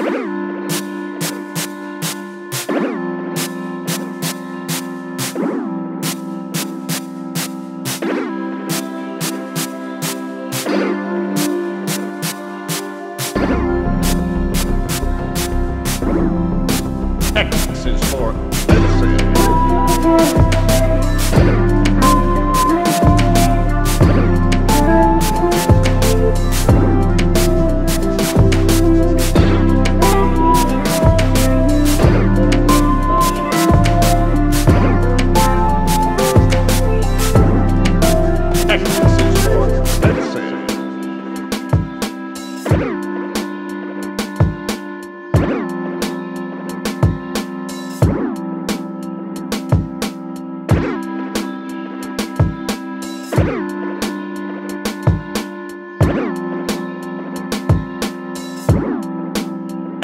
X is for Edison. X is for Edison.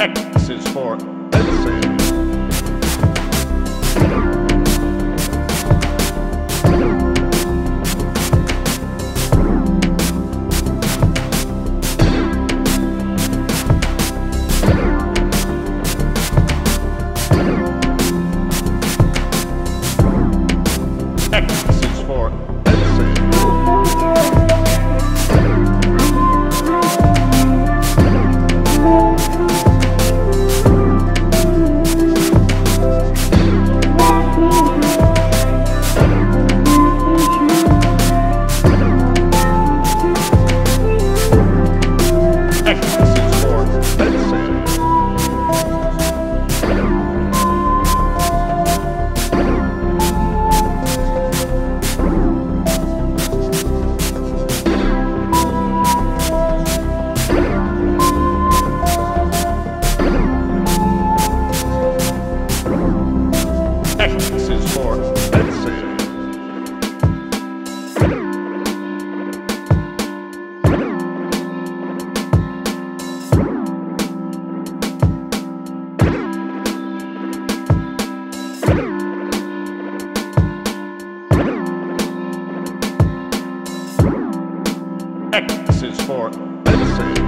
X is for X X is for Edison.